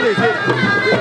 可以